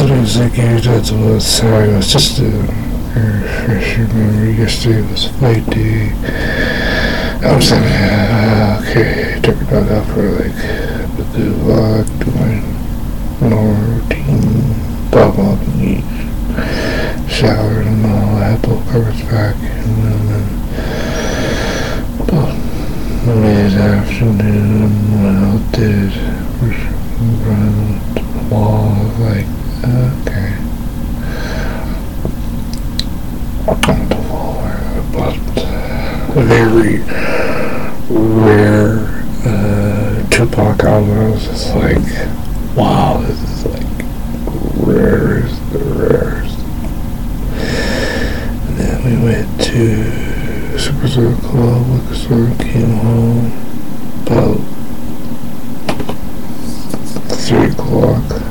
I. That's what I was sorry. It was just a your memory. Yesterday was fight day. I was thinking, uh, okay, took dog out for like a good walk, do my normal routine, dog walk and eat, shower and all that, pull covers back, and then about mid afternoon went out did run the wall like okay. But very rare uh, Tupac album. It's like, wow, this is like rare as the rarest. And then we went to Super Circle Club, liquor store, came home about three o'clock.